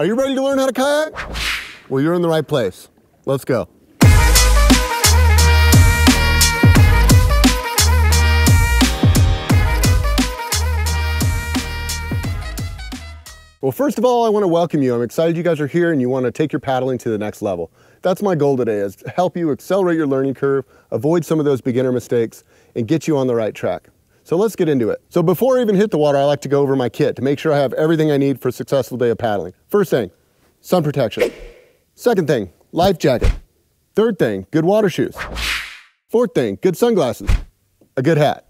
Are you ready to learn how to kayak? Well, you're in the right place. Let's go. Well, first of all, I want to welcome you. I'm excited you guys are here and you want to take your paddling to the next level. That's my goal today is to help you accelerate your learning curve, avoid some of those beginner mistakes, and get you on the right track. So let's get into it. So before I even hit the water, I like to go over my kit to make sure I have everything I need for a successful day of paddling. First thing, sun protection. Second thing, life jacket. Third thing, good water shoes. Fourth thing, good sunglasses, a good hat.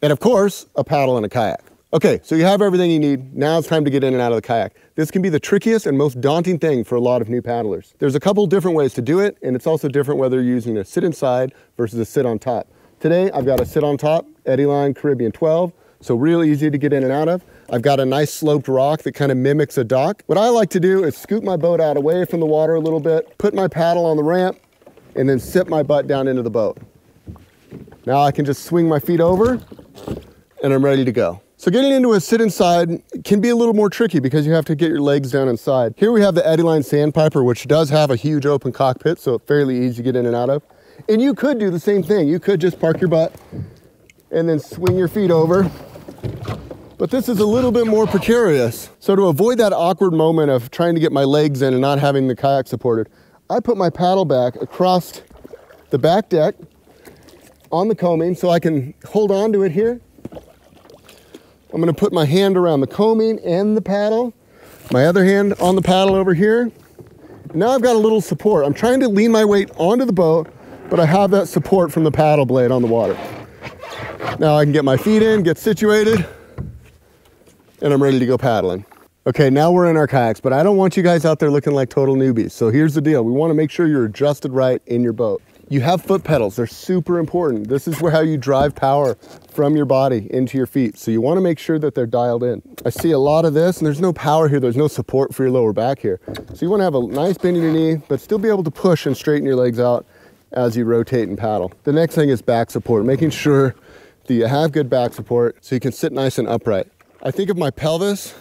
And of course, a paddle and a kayak. Okay, so you have everything you need. Now it's time to get in and out of the kayak. This can be the trickiest and most daunting thing for a lot of new paddlers. There's a couple different ways to do it, and it's also different whether you're using a sit inside versus a sit on top. Today, I've got a sit on top, Eddyline Caribbean 12, so real easy to get in and out of. I've got a nice sloped rock that kind of mimics a dock. What I like to do is scoop my boat out away from the water a little bit, put my paddle on the ramp, and then sit my butt down into the boat. Now I can just swing my feet over, and I'm ready to go. So getting into a sit inside can be a little more tricky because you have to get your legs down inside. Here we have the Eddyline Sandpiper, which does have a huge open cockpit, so fairly easy to get in and out of. And you could do the same thing. You could just park your butt and then swing your feet over. But this is a little bit more precarious. So to avoid that awkward moment of trying to get my legs in and not having the kayak supported, I put my paddle back across the back deck on the coaming so I can hold on to it here I'm gonna put my hand around the coaming and the paddle, my other hand on the paddle over here. Now I've got a little support. I'm trying to lean my weight onto the boat, but I have that support from the paddle blade on the water. Now I can get my feet in, get situated, and I'm ready to go paddling. Okay, now we're in our kayaks, but I don't want you guys out there looking like total newbies. So here's the deal. We wanna make sure you're adjusted right in your boat. You have foot pedals, they're super important. This is where how you drive power from your body into your feet. So you wanna make sure that they're dialed in. I see a lot of this and there's no power here, there's no support for your lower back here. So you wanna have a nice bend in your knee, but still be able to push and straighten your legs out as you rotate and paddle. The next thing is back support, making sure that you have good back support so you can sit nice and upright. I think of my pelvis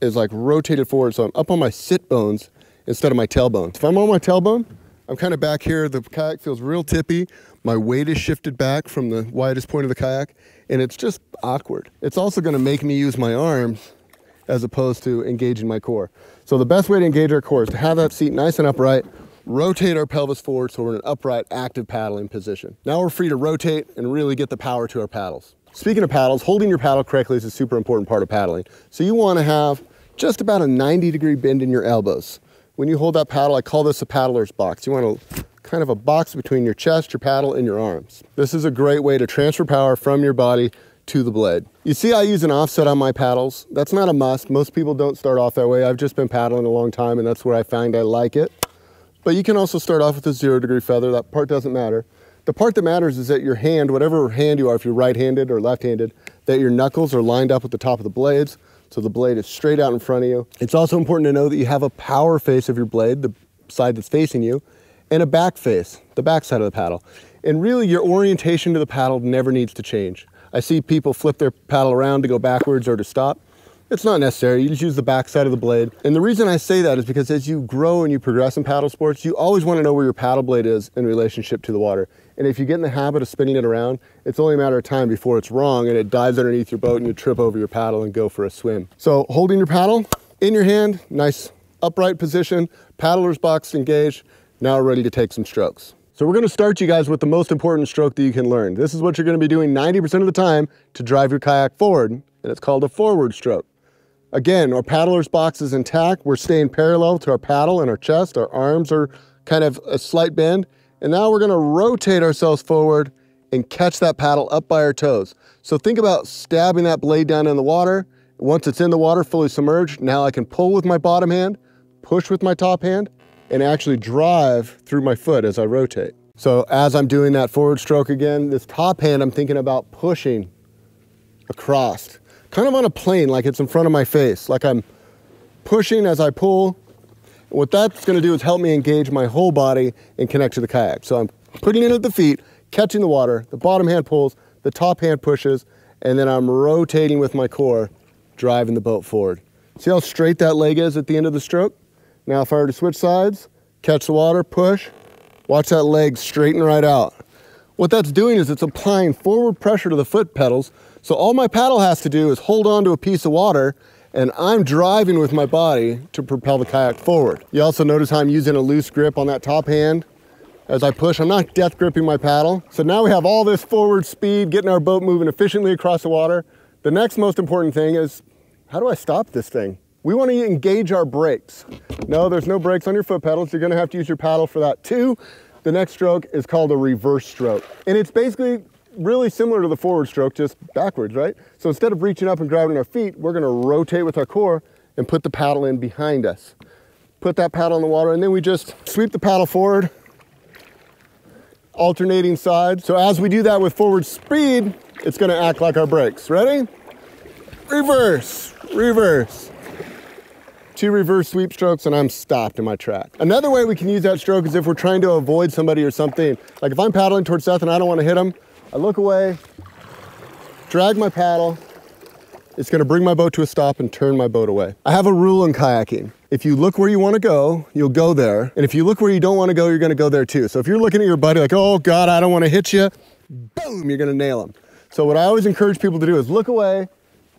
as like rotated forward, so I'm up on my sit bones instead of my tailbone. If I'm on my tailbone, I'm kind of back here. The kayak feels real tippy. My weight is shifted back from the widest point of the kayak, and it's just awkward. It's also going to make me use my arms as opposed to engaging my core. So the best way to engage our core is to have that seat nice and upright, rotate our pelvis forward so we're in an upright, active paddling position. Now we're free to rotate and really get the power to our paddles. Speaking of paddles, holding your paddle correctly is a super important part of paddling. So you want to have just about a 90 degree bend in your elbows when you hold that paddle, I call this a paddler's box. You want to kind of a box between your chest, your paddle, and your arms. This is a great way to transfer power from your body to the blade. You see I use an offset on my paddles. That's not a must. Most people don't start off that way. I've just been paddling a long time and that's where I find I like it. But you can also start off with a zero degree feather. That part doesn't matter. The part that matters is that your hand, whatever hand you are, if you're right-handed or left-handed, that your knuckles are lined up with the top of the blades so the blade is straight out in front of you. It's also important to know that you have a power face of your blade, the side that's facing you, and a back face, the back side of the paddle. And really your orientation to the paddle never needs to change. I see people flip their paddle around to go backwards or to stop. It's not necessary, you just use the back side of the blade. And the reason I say that is because as you grow and you progress in paddle sports, you always wanna know where your paddle blade is in relationship to the water. And if you get in the habit of spinning it around, it's only a matter of time before it's wrong and it dives underneath your boat and you trip over your paddle and go for a swim. So holding your paddle in your hand, nice upright position, paddler's box engaged, now ready to take some strokes. So we're gonna start you guys with the most important stroke that you can learn. This is what you're gonna be doing 90% of the time to drive your kayak forward, and it's called a forward stroke. Again, our paddler's box is intact. We're staying parallel to our paddle and our chest. Our arms are kind of a slight bend. And now we're gonna rotate ourselves forward and catch that paddle up by our toes. So think about stabbing that blade down in the water. Once it's in the water, fully submerged, now I can pull with my bottom hand, push with my top hand, and actually drive through my foot as I rotate. So as I'm doing that forward stroke again, this top hand, I'm thinking about pushing across, kind of on a plane, like it's in front of my face, like I'm pushing as I pull, what that's gonna do is help me engage my whole body and connect to the kayak. So I'm putting it at the feet, catching the water, the bottom hand pulls, the top hand pushes, and then I'm rotating with my core, driving the boat forward. See how straight that leg is at the end of the stroke? Now if I were to switch sides, catch the water, push, watch that leg straighten right out. What that's doing is it's applying forward pressure to the foot pedals. So all my paddle has to do is hold on to a piece of water and I'm driving with my body to propel the kayak forward. You also notice how I'm using a loose grip on that top hand as I push. I'm not death gripping my paddle. So now we have all this forward speed, getting our boat moving efficiently across the water. The next most important thing is, how do I stop this thing? We want to engage our brakes. No, there's no brakes on your foot pedals. You're going to have to use your paddle for that too. The next stroke is called a reverse stroke. And it's basically really similar to the forward stroke, just backwards, right? So instead of reaching up and grabbing our feet, we're gonna rotate with our core and put the paddle in behind us. Put that paddle in the water and then we just sweep the paddle forward, alternating sides. So as we do that with forward speed, it's gonna act like our brakes. Ready? Reverse, reverse. Two reverse sweep strokes and I'm stopped in my track. Another way we can use that stroke is if we're trying to avoid somebody or something. Like if I'm paddling towards Seth and I don't wanna hit him, I look away, drag my paddle. It's gonna bring my boat to a stop and turn my boat away. I have a rule in kayaking. If you look where you wanna go, you'll go there. And if you look where you don't wanna go, you're gonna go there too. So if you're looking at your buddy like, oh God, I don't wanna hit you, boom, you're gonna nail him. So what I always encourage people to do is look away,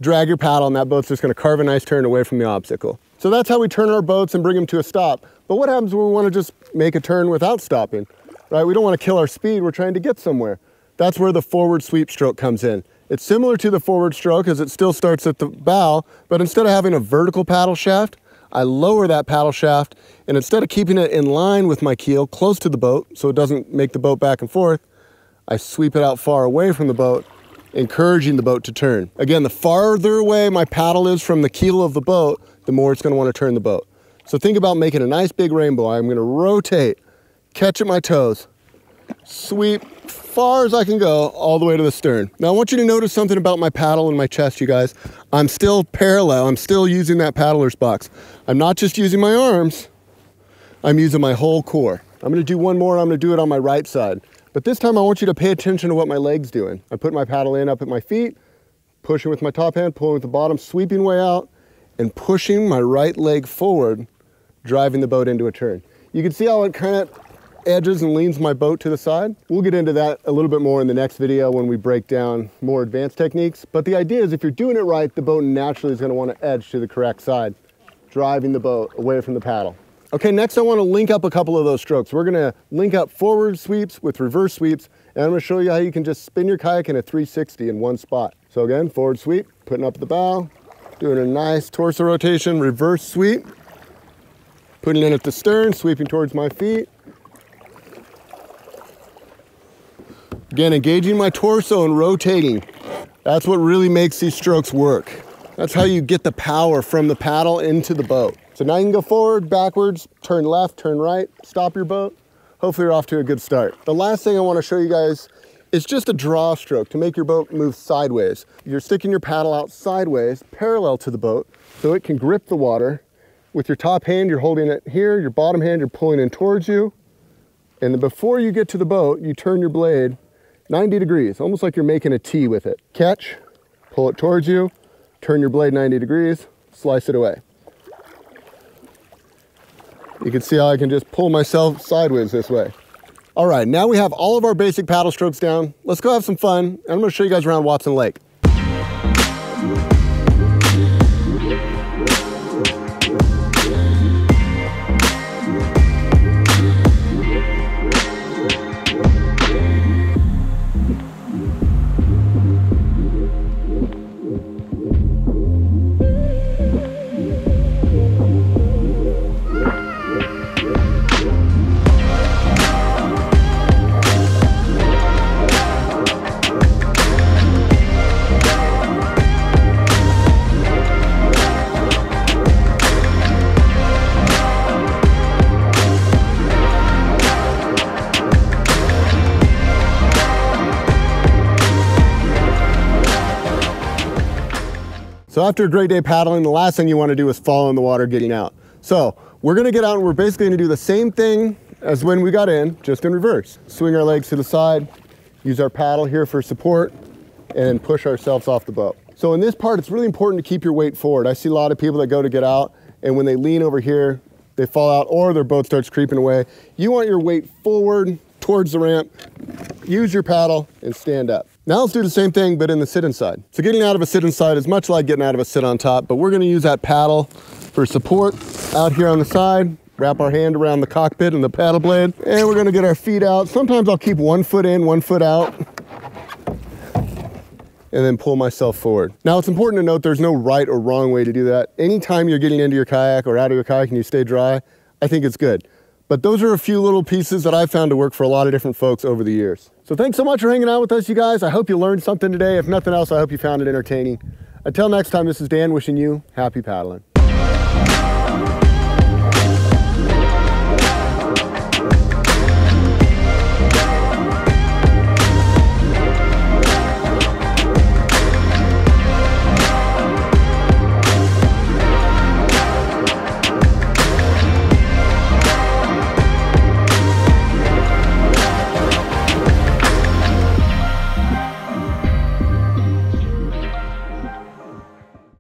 drag your paddle, and that boat's just gonna carve a nice turn away from the obstacle. So that's how we turn our boats and bring them to a stop. But what happens when we wanna just make a turn without stopping, right? We don't wanna kill our speed, we're trying to get somewhere. That's where the forward sweep stroke comes in. It's similar to the forward stroke as it still starts at the bow, but instead of having a vertical paddle shaft, I lower that paddle shaft and instead of keeping it in line with my keel close to the boat so it doesn't make the boat back and forth, I sweep it out far away from the boat, encouraging the boat to turn. Again, the farther away my paddle is from the keel of the boat, the more it's gonna want to turn the boat. So think about making a nice big rainbow. I'm gonna rotate, catch at my toes, sweep far as I can go all the way to the stern. Now I want you to notice something about my paddle and my chest, you guys. I'm still parallel. I'm still using that paddler's box. I'm not just using my arms, I'm using my whole core. I'm gonna do one more, I'm gonna do it on my right side. But this time I want you to pay attention to what my leg's doing. I put my paddle in up at my feet, pushing with my top hand, pulling with the bottom, sweeping way out, and pushing my right leg forward, driving the boat into a turn. You can see how it kind of edges and leans my boat to the side. We'll get into that a little bit more in the next video when we break down more advanced techniques. But the idea is if you're doing it right, the boat naturally is gonna to want to edge to the correct side, driving the boat away from the paddle. Okay, next I wanna link up a couple of those strokes. We're gonna link up forward sweeps with reverse sweeps, and I'm gonna show you how you can just spin your kayak in a 360 in one spot. So again, forward sweep, putting up the bow, doing a nice torso rotation, reverse sweep, putting in at the stern, sweeping towards my feet, Again, engaging my torso and rotating. That's what really makes these strokes work. That's how you get the power from the paddle into the boat. So now you can go forward, backwards, turn left, turn right, stop your boat. Hopefully you're off to a good start. The last thing I wanna show you guys is just a draw stroke to make your boat move sideways. You're sticking your paddle out sideways, parallel to the boat, so it can grip the water. With your top hand, you're holding it here, your bottom hand, you're pulling in towards you. And then before you get to the boat, you turn your blade 90 degrees, almost like you're making a T with it. Catch, pull it towards you, turn your blade 90 degrees, slice it away. You can see how I can just pull myself sideways this way. All right, now we have all of our basic paddle strokes down. Let's go have some fun. And I'm gonna show you guys around Watson Lake. So after a great day paddling, the last thing you want to do is fall in the water getting out. So we're going to get out and we're basically going to do the same thing as when we got in, just in reverse. Swing our legs to the side, use our paddle here for support, and push ourselves off the boat. So in this part, it's really important to keep your weight forward. I see a lot of people that go to get out, and when they lean over here, they fall out or their boat starts creeping away. You want your weight forward towards the ramp, use your paddle, and stand up. Now let's do the same thing, but in the sit inside. So getting out of a sit inside is much like getting out of a sit on top, but we're gonna use that paddle for support out here on the side, wrap our hand around the cockpit and the paddle blade, and we're gonna get our feet out. Sometimes I'll keep one foot in, one foot out, and then pull myself forward. Now it's important to note there's no right or wrong way to do that. Anytime you're getting into your kayak or out of your kayak and you stay dry, I think it's good. But those are a few little pieces that I've found to work for a lot of different folks over the years. So thanks so much for hanging out with us, you guys. I hope you learned something today. If nothing else, I hope you found it entertaining. Until next time, this is Dan wishing you happy paddling.